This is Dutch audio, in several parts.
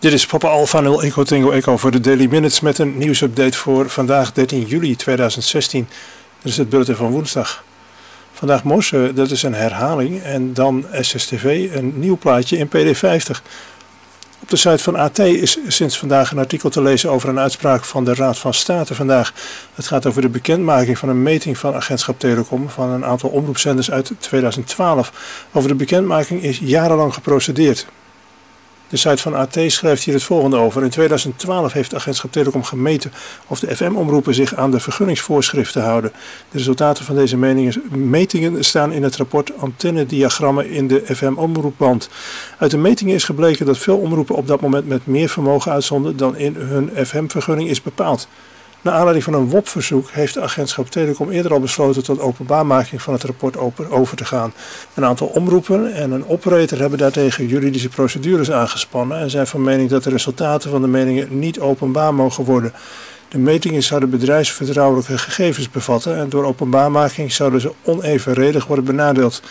Dit is Papa Alpha 0 Eco Tango Eco voor de Daily Minutes met een nieuwsupdate voor vandaag 13 juli 2016. Dit is het bulletin van woensdag. Vandaag morgen, dat is een herhaling en dan SSTV, een nieuw plaatje in PD50. Op de site van AT is sinds vandaag een artikel te lezen over een uitspraak van de Raad van State vandaag. Het gaat over de bekendmaking van een meting van Agentschap Telecom van een aantal omroepzenders uit 2012. Over de bekendmaking is jarenlang geprocedeerd. De site van AT schrijft hier het volgende over. In 2012 heeft Agentschap Telecom gemeten of de FM-omroepen zich aan de vergunningsvoorschriften houden. De resultaten van deze metingen staan in het rapport Antennediagrammen in de FM-omroepband. Uit de metingen is gebleken dat veel omroepen op dat moment met meer vermogen uitzonden dan in hun FM-vergunning is bepaald. Naar aanleiding van een WOP-verzoek heeft de agentschap Telecom eerder al besloten tot openbaarmaking van het rapport over te gaan. Een aantal omroepen en een operator hebben daartegen juridische procedures aangespannen en zijn van mening dat de resultaten van de meningen niet openbaar mogen worden. De metingen zouden bedrijfsvertrouwelijke gegevens bevatten en door openbaarmaking zouden ze onevenredig worden benadeeld.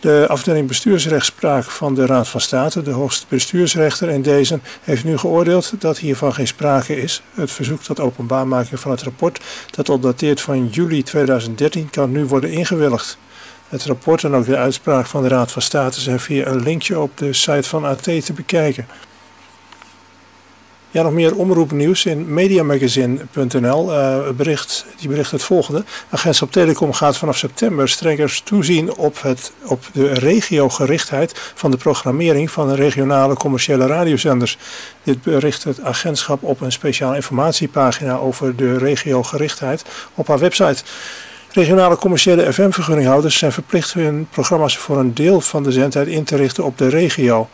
De afdeling bestuursrechtspraak van de Raad van State, de hoogste bestuursrechter in deze, heeft nu geoordeeld dat hiervan geen sprake is. Het verzoek tot openbaarmaking van het rapport, dat al dateert van juli 2013, kan nu worden ingewilligd. Het rapport en ook de uitspraak van de Raad van State zijn via een linkje op de site van AT te bekijken. Ja, nog meer omroepnieuws in mediamagazine.nl. Uh, bericht, die bericht het volgende. Agentschap Telecom gaat vanaf september strenger toezien op, het, op de regiogerichtheid van de programmering van de regionale commerciële radiozenders. Dit bericht het agentschap op een speciale informatiepagina over de regiogerichtheid op haar website. Regionale commerciële FM-vergunninghouders zijn verplicht hun programma's voor een deel van de zendtijd in te richten op de regio.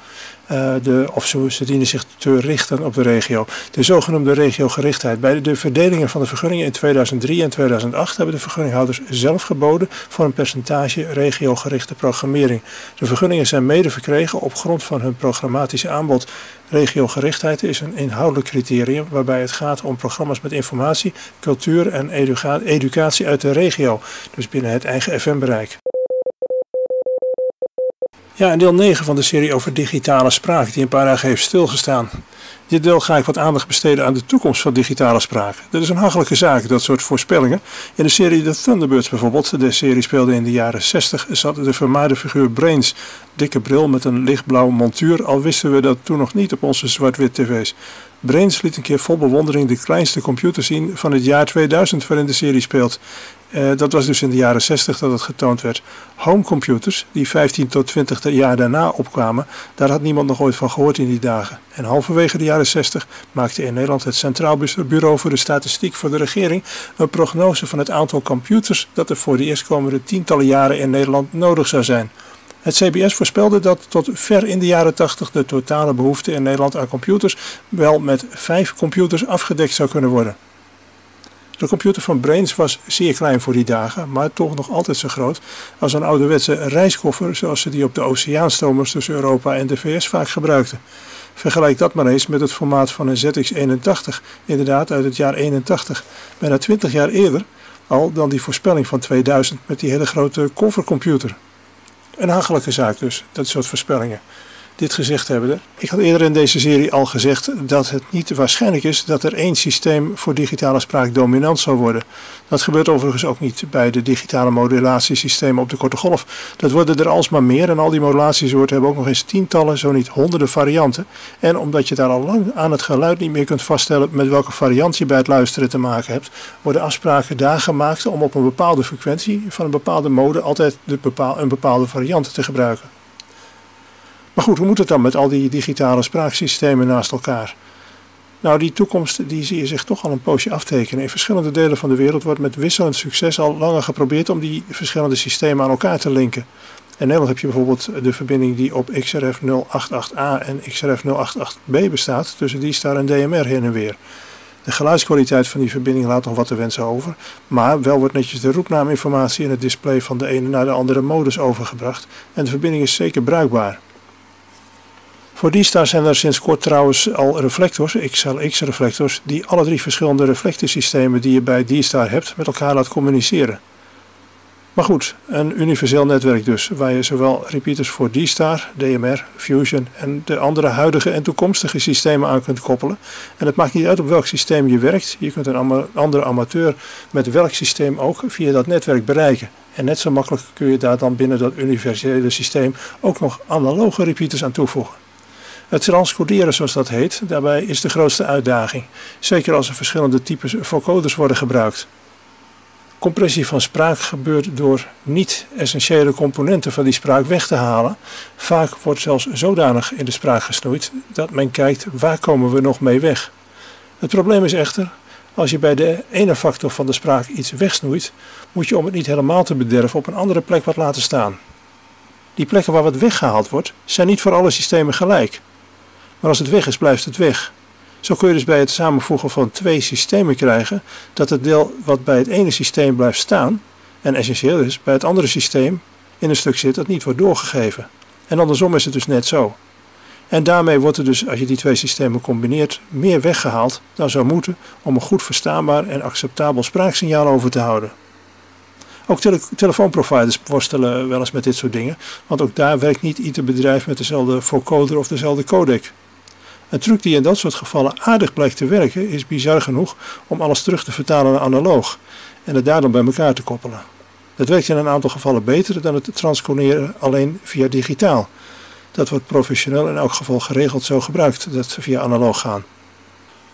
Uh, de, of ze, dienen zich te richten op de regio. De zogenoemde regiogerichtheid. Bij de verdelingen van de vergunningen in 2003 en 2008 hebben de vergunninghouders zelf geboden voor een percentage regiogerichte programmering. De vergunningen zijn mede verkregen op grond van hun programmatische aanbod. Regiogerichtheid is een inhoudelijk criterium waarbij het gaat om programma's met informatie, cultuur en educa educatie uit de regio, dus binnen het eigen FM-bereik. Ja, en deel 9 van de serie over digitale spraak, die een paar dagen heeft stilgestaan. Dit deel ga ik wat aandacht besteden aan de toekomst van digitale spraak. Dat is een hachelijke zaak, dat soort voorspellingen. In de serie The Thunderbirds bijvoorbeeld, de serie speelde in de jaren 60, zat de vermaarde figuur Brains. Dikke bril met een lichtblauw montuur, al wisten we dat toen nog niet op onze zwart-wit tv's. Brains liet een keer vol bewondering de kleinste computer zien van het jaar 2000 waarin de serie speelt. Uh, dat was dus in de jaren 60 dat het getoond werd. Homecomputers, die 15 tot 20 jaar daarna opkwamen, daar had niemand nog ooit van gehoord in die dagen. En halverwege de jaren 60 maakte in Nederland het Centraal Bureau voor de Statistiek voor de regering een prognose van het aantal computers dat er voor de eerstkomende tientallen jaren in Nederland nodig zou zijn. Het CBS voorspelde dat tot ver in de jaren 80 de totale behoefte in Nederland aan computers wel met vijf computers afgedekt zou kunnen worden. De computer van Brains was zeer klein voor die dagen, maar toch nog altijd zo groot als een ouderwetse reiskoffer zoals ze die op de oceaanstomers tussen Europa en de VS vaak gebruikten. Vergelijk dat maar eens met het formaat van een ZX81, inderdaad uit het jaar 81, bijna 20 jaar eerder al dan die voorspelling van 2000 met die hele grote koffercomputer. Een hachelijke zaak dus, dat soort voorspellingen. Dit gezegd hebbende, ik had eerder in deze serie al gezegd dat het niet waarschijnlijk is dat er één systeem voor digitale spraak dominant zal worden. Dat gebeurt overigens ook niet bij de digitale modulatiesystemen op de korte golf. Dat worden er alsmaar meer en al die modulatiesoorten hebben ook nog eens tientallen, zo niet honderden varianten. En omdat je daar al lang aan het geluid niet meer kunt vaststellen met welke variant je bij het luisteren te maken hebt, worden afspraken daar gemaakt om op een bepaalde frequentie van een bepaalde mode altijd de bepaal, een bepaalde variant te gebruiken. Maar goed, hoe moet het dan met al die digitale spraaksystemen naast elkaar? Nou, die toekomst die zie je zich toch al een poosje aftekenen. In verschillende delen van de wereld wordt met wisselend succes al langer geprobeerd om die verschillende systemen aan elkaar te linken. In Nederland heb je bijvoorbeeld de verbinding die op XRF 088A en XRF 088B bestaat. Tussen die staat een DMR heen en weer. De geluidskwaliteit van die verbinding laat nog wat te wensen over, maar wel wordt netjes de roepnaaminformatie in het display van de ene naar de andere modus overgebracht en de verbinding is zeker bruikbaar. Voor D-Star zijn er sinds kort trouwens al reflectors, XLX-reflectors, die alle drie verschillende reflectiesystemen die je bij D-Star hebt met elkaar laat communiceren. Maar goed, een universeel netwerk dus, waar je zowel repeaters voor D-Star, DMR, Fusion en de andere huidige en toekomstige systemen aan kunt koppelen. En het maakt niet uit op welk systeem je werkt. Je kunt een andere amateur met welk systeem ook via dat netwerk bereiken. En net zo makkelijk kun je daar dan binnen dat universele systeem ook nog analoge repeaters aan toevoegen. Het transcoderen, zoals dat heet, daarbij is de grootste uitdaging. Zeker als er verschillende types vocoders worden gebruikt. Compressie van spraak gebeurt door niet-essentiële componenten van die spraak weg te halen. Vaak wordt zelfs zodanig in de spraak gesnoeid dat men kijkt waar komen we nog mee weg. Het probleem is echter, als je bij de ene factor van de spraak iets wegsnoeit, moet je om het niet helemaal te bederven op een andere plek wat laten staan. Die plekken waar wat weggehaald wordt, zijn niet voor alle systemen gelijk. Maar als het weg is, blijft het weg. Zo kun je dus bij het samenvoegen van twee systemen krijgen dat het deel wat bij het ene systeem blijft staan en essentieel is, bij het andere systeem in een stuk zit dat niet wordt doorgegeven. En andersom is het dus net zo. En daarmee wordt er dus, als je die twee systemen combineert, meer weggehaald dan zou moeten om een goed verstaanbaar en acceptabel spraaksignaal over te houden. Ook telefoonproviders worstelen wel eens met dit soort dingen, want ook daar werkt niet ieder bedrijf met dezelfde vocoder of dezelfde codec. Een truc die in dat soort gevallen aardig blijkt te werken is bizar genoeg om alles terug te vertalen naar analoog en het daar dan bij elkaar te koppelen. Dat werkt in een aantal gevallen beter dan het transconeren alleen via digitaal. Dat wordt professioneel in elk geval geregeld zo gebruikt, dat via analoog gaan.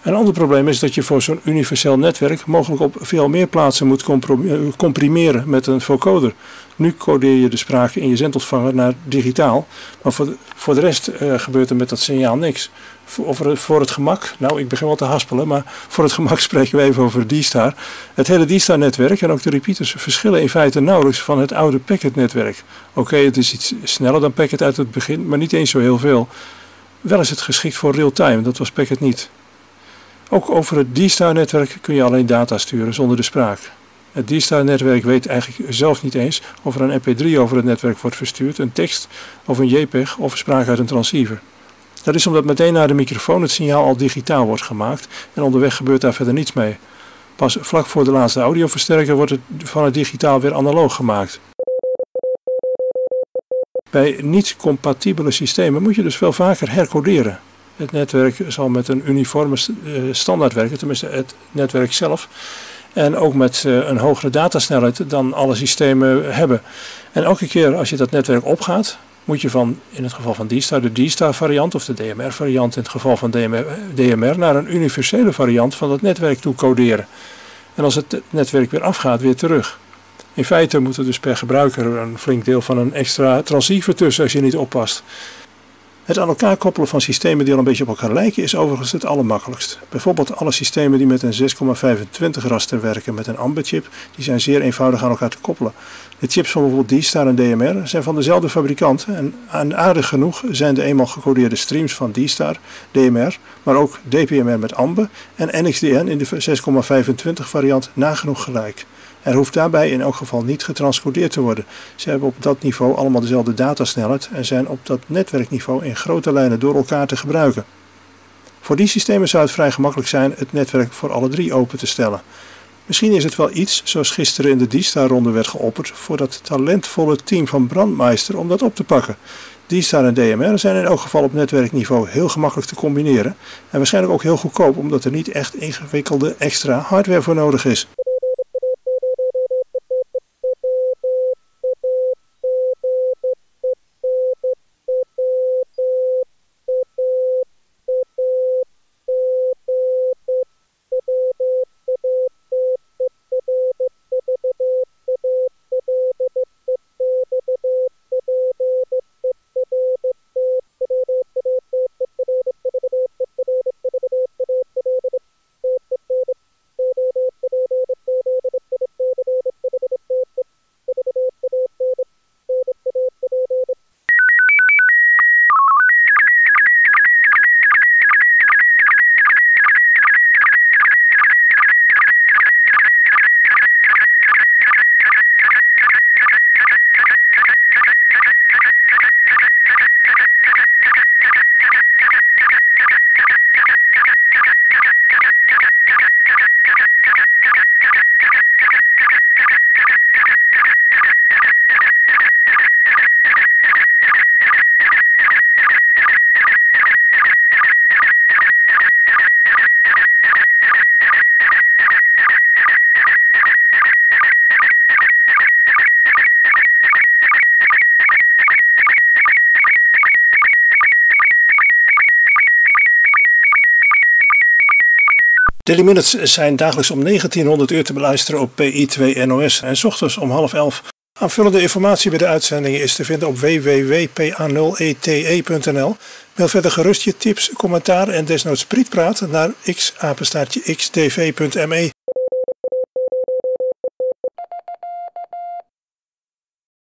Een ander probleem is dat je voor zo'n universeel netwerk mogelijk op veel meer plaatsen moet eh, comprimeren met een vocoder. Nu codeer je de spraak in je zendontvanger naar digitaal, maar voor de, voor de rest uh, gebeurt er met dat signaal niks. Voor, voor het gemak, nou ik begin wel te haspelen, maar voor het gemak spreken we even over D-Star. Het hele D-Star-netwerk en ook de repeaters verschillen in feite nauwelijks van het oude Packet-netwerk. Oké, het is iets sneller dan Packet uit het begin, maar niet eens zo heel veel. Wel is het geschikt voor real-time, dat was Packet niet. Ook over het D-Star-netwerk kun je alleen data sturen zonder de spraak. Het D-Star-netwerk weet eigenlijk zelf niet eens of er een MP3 over het netwerk wordt verstuurd, een tekst of een JPEG of spraak uit een transceiver. Dat is omdat meteen naar de microfoon het signaal al digitaal wordt gemaakt en onderweg gebeurt daar verder niets mee. Pas vlak voor de laatste audioversterker wordt het van het digitaal weer analoog gemaakt. Bij niet-compatibele systemen moet je dus veel vaker hercoderen. Het netwerk zal met een uniforme eh, standaard werken, tenminste het netwerk zelf. En ook met eh, een hogere datasnelheid dan alle systemen hebben. En elke keer als je dat netwerk opgaat, moet je van, in het geval van D-Star, de D-Star variant of de DMR variant, in het geval van DMR, naar een universele variant van dat netwerk toe coderen. En als het netwerk weer afgaat, weer terug. In feite moet er dus per gebruiker een flink deel van een extra transceiver tussen als je niet oppast. Het aan elkaar koppelen van systemen die al een beetje op elkaar lijken is overigens het allermakkelijkst. Bijvoorbeeld alle systemen die met een 6,25 raster werken met een AMBER-chip, die zijn zeer eenvoudig aan elkaar te koppelen. De chips van bijvoorbeeld D-Star en DMR zijn van dezelfde fabrikant en aardig genoeg zijn de eenmaal gecodeerde streams van D-Star, DMR, maar ook DPMR met AMBE en NXDN in de 6,25 variant nagenoeg gelijk. Er hoeft daarbij in elk geval niet getranscodeerd te worden. Ze hebben op dat niveau allemaal dezelfde datasnelheid en zijn op dat netwerkniveau in grote lijnen door elkaar te gebruiken. Voor die systemen zou het vrij gemakkelijk zijn het netwerk voor alle drie open te stellen. Misschien is het wel iets, zoals gisteren in de D-Star-ronde werd geopperd, voor dat talentvolle team van Brandmeister om dat op te pakken. D-Star en DMR zijn in elk geval op netwerkniveau heel gemakkelijk te combineren en waarschijnlijk ook heel goedkoop omdat er niet echt ingewikkelde extra hardware voor nodig is. Daily Minutes zijn dagelijks om 1900 uur te beluisteren op PI2 NOS en s ochtends om half elf. Aanvullende informatie bij de uitzendingen is te vinden op www.pa0ete.nl. Mail verder gerust je tips, commentaar en desnoods prietpraat naar x xdv.me.